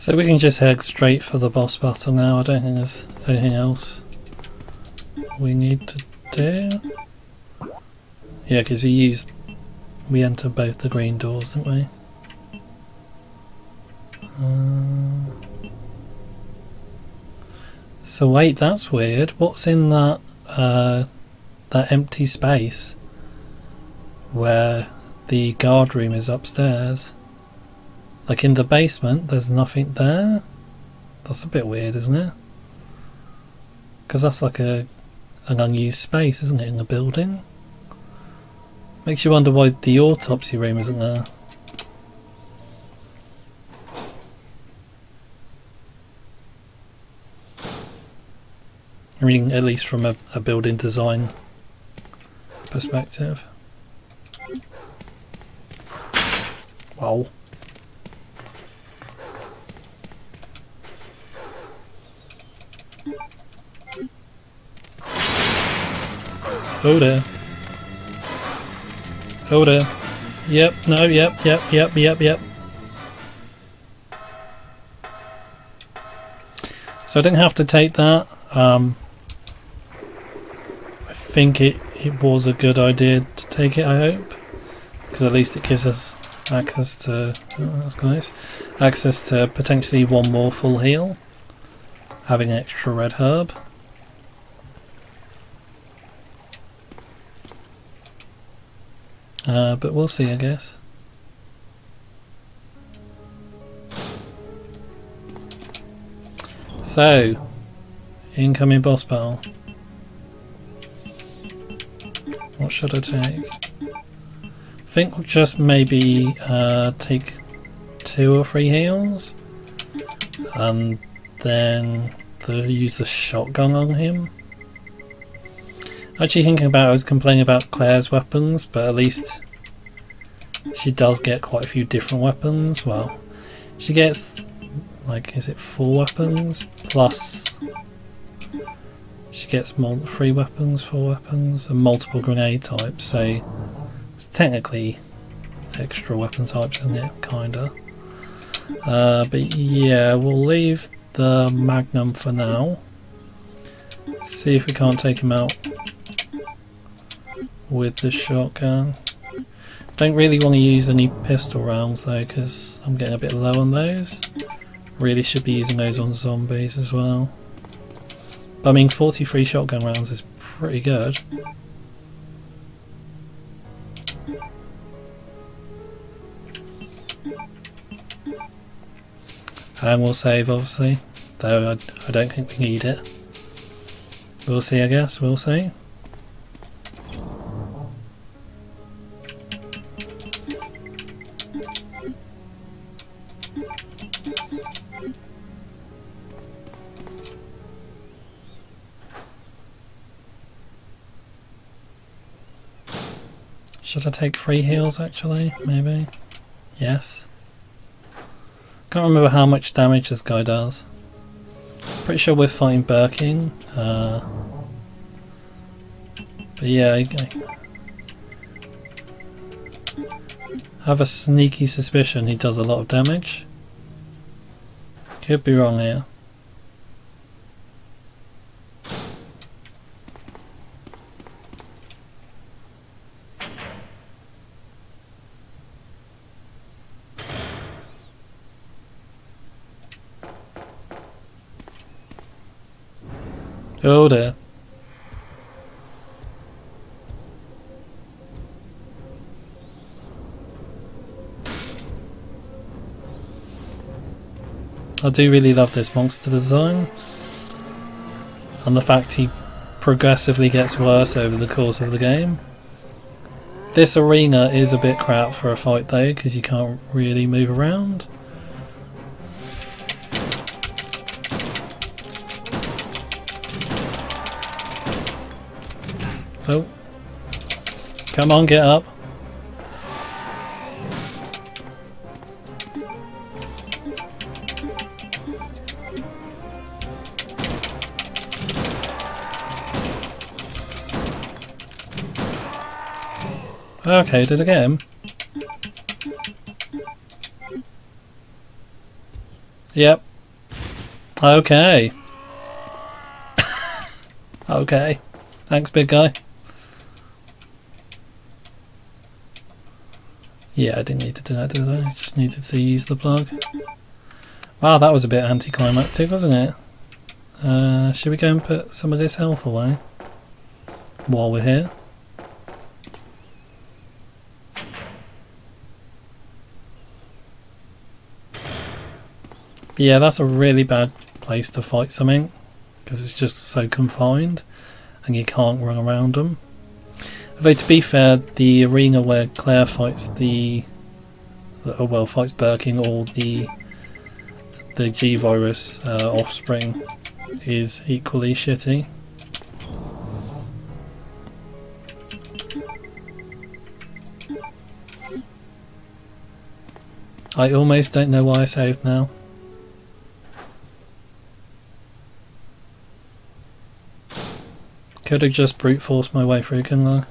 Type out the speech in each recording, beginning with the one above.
So we can just head straight for the boss battle now. I don't think there's anything else we need to do. Yeah, because we used we enter both the green doors, didn't we? Uh, so wait, that's weird. What's in that uh, that empty space where the guard room is upstairs? Like in the basement, there's nothing there. That's a bit weird, isn't it? Because that's like a an unused space, isn't it, in the building? Makes you wonder why the autopsy room isn't there. I mean, at least from a, a building design perspective. Wow. Oh dear. Oh dear. Yep, no, yep, yep, yep, yep, yep. So I didn't have to take that. Um, I think it, it was a good idea to take it, I hope. Because at least it gives us access to... Oh, that's nice. Access to potentially one more full heal. Having an extra red herb. Uh, but we'll see, I guess. So, incoming boss battle. What should I take? I think we'll just maybe uh, take two or three heals and then the, use the shotgun on him. Actually thinking about I was complaining about Claire's weapons, but at least she does get quite a few different weapons. Well, she gets like is it four weapons plus she gets three weapons, four weapons, and multiple grenade types. So it's technically extra weapon types, isn't it? Kinda. Uh, but yeah, we'll leave the Magnum for now. See if we can't take him out with the shotgun. Don't really want to use any pistol rounds though because I'm getting a bit low on those. Really should be using those on zombies as well. But I mean 43 shotgun rounds is pretty good. And we'll save obviously, though I, I don't think we need it. We'll see I guess, we'll see. Should I take three heals actually? Maybe? Yes. Can't remember how much damage this guy does. Pretty sure we're fighting Birkin. Uh, but yeah, I have a sneaky suspicion he does a lot of damage. Could be wrong here. Oh dear. I do really love this monster design and the fact he progressively gets worse over the course of the game. This arena is a bit crap for a fight though because you can't really move around. Oh. Come on, get up. Okay, did I get him? Yep. Okay. okay. Thanks, big guy. Yeah, I didn't need to do that, did I? I just needed to use the plug. Wow, that was a bit anticlimactic, wasn't it? Uh, should we go and put some of this health away? While we're here? Yeah, that's a really bad place to fight something because it's just so confined and you can't run around them. Although to be fair, the arena where Claire fights the, oh well, fights Birkin or the the G virus uh, offspring is equally shitty. I almost don't know why I saved now. Could have just brute forced my way through, couldn't I?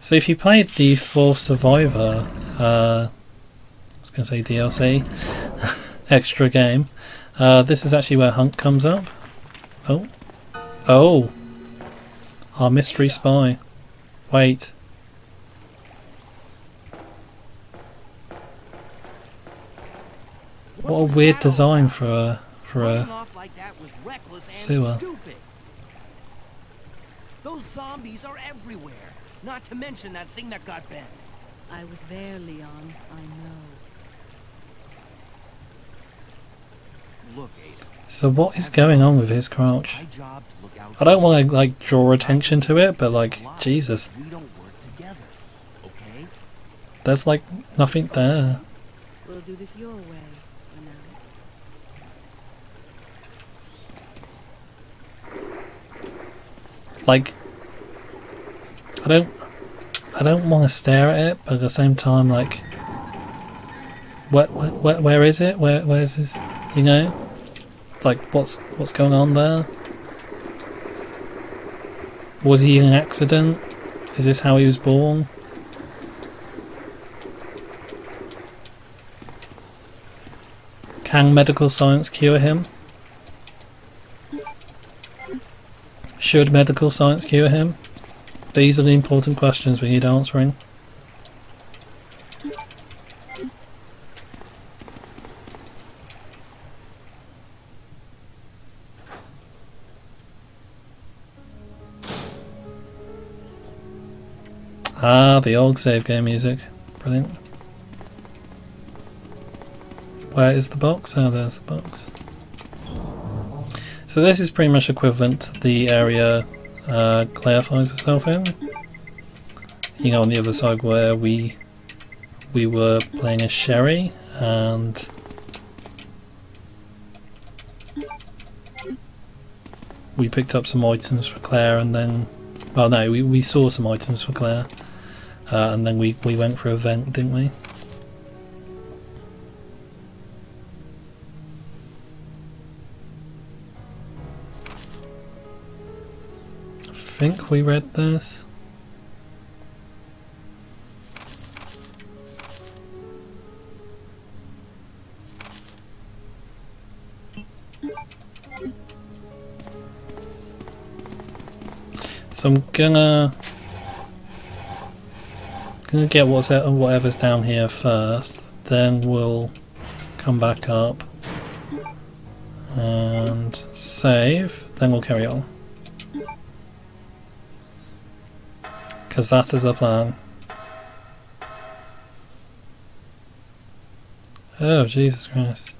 So if you played the fourth Survivor, uh, I was going to say DLC, extra game, uh, this is actually where Hunk comes up. Oh. Oh! Our mystery spy. Wait. What a weird design for a for a sewer. Those zombies are everywhere. Not to mention that thing that got Ben. I was there, Leon. I know. Look, Ada. So what is going on with his crouch? I don't want to like draw attention to it, but like Jesus, there's like nothing there. We'll do this your way Like, I don't, I don't want to stare at it, but at the same time, like, where, where, where is it? Where, where's this? you know? Like, what's, what's going on there? Was he in an accident? Is this how he was born? Can medical science cure him? Should medical science cure him? These are the important questions we need answering. Ah, the old save game music. Brilliant. Where is the box? Oh, there's the box. So this is pretty much equivalent to the area uh, Claire finds herself in. You know, on the other side where we we were playing as Sherry and we picked up some items for Claire and then well no we, we saw some items for Claire uh, and then we, we went for a vent, didn't we? I think we read this. So I'm gonna Gonna get what's out, whatever's down here first, then we'll come back up and save, then we'll carry on. Because that is the plan. Oh, Jesus Christ.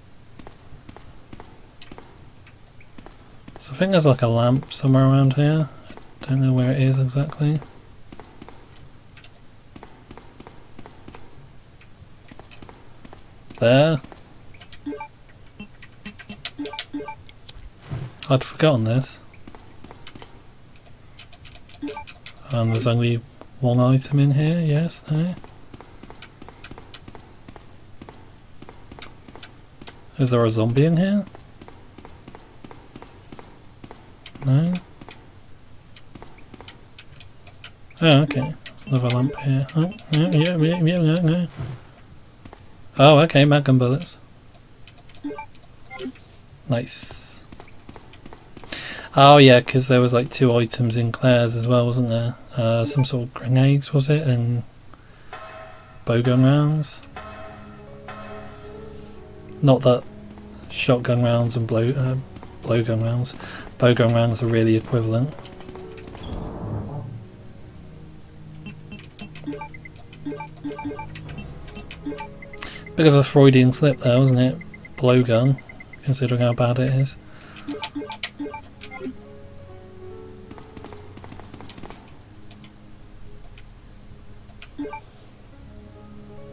So I think there's like a lamp somewhere around here. I don't know where it is exactly. There. I'd forgotten this. And there's only one item in here, yes, no? Is there a zombie in here? No? Oh, okay. There's another lamp here. Oh, yeah, yeah, yeah, yeah, yeah. Oh, okay, magnum bullets. Nice. Oh yeah, because there was like two items in Claire's as well, wasn't there? Uh, some sort of grenades, was it? And bowgun rounds. Not that shotgun rounds and blow uh, blowgun rounds, bowgun rounds are really equivalent. Bit of a Freudian slip there, wasn't it? Blowgun, considering how bad it is.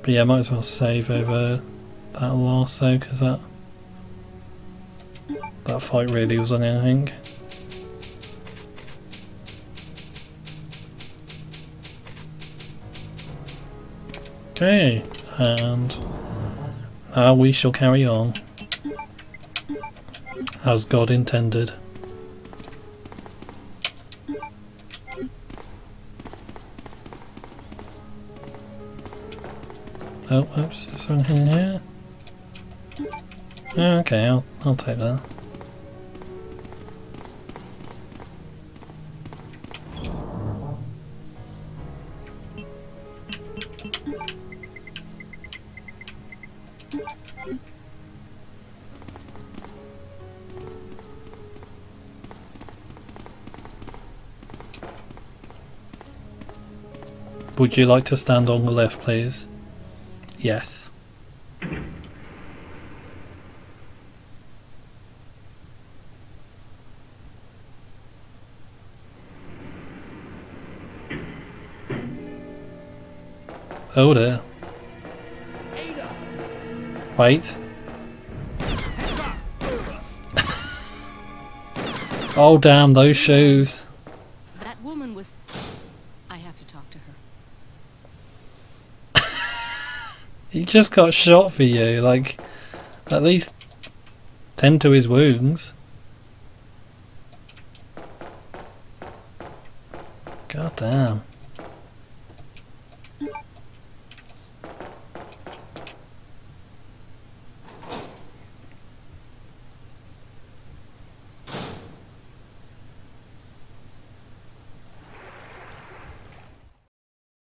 But yeah, might as well save over that last though, because that that fight really was on anything. Okay, and now we shall carry on as God intended. Oh, oops, is there anything here? Okay, I'll, I'll take that. Would you like to stand on the left, please? Yes. Oh dear. Wait. Oh damn, those shoes. That woman was... I have to talk to her. He just got shot for you, like, at least tend to his wounds. God damn.